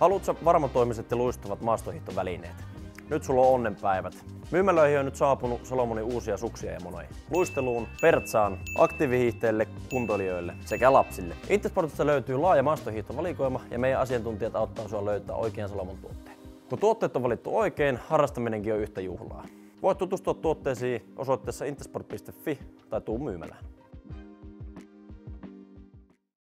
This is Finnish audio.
Haluatko varmatoimiset ja luistavat maastohiihtovälineet? Nyt sulla on onnenpäivät. Myymälöihin on nyt saapunut Salomonin uusia suksia ja monoja. Luisteluun, pertsaan, aktiivihiihteille, kuntoilijoille sekä lapsille. Intersportista löytyy laaja maastohiihtovalikoima ja meidän asiantuntijat auttaa sinua löytää oikean Salomon tuotteen. Kun tuotteet on valittu oikein, harrastaminenkin on yhtä juhlaa. Voit tutustua tuotteisiin osoitteessa intersport.fi tai tuu myymälään.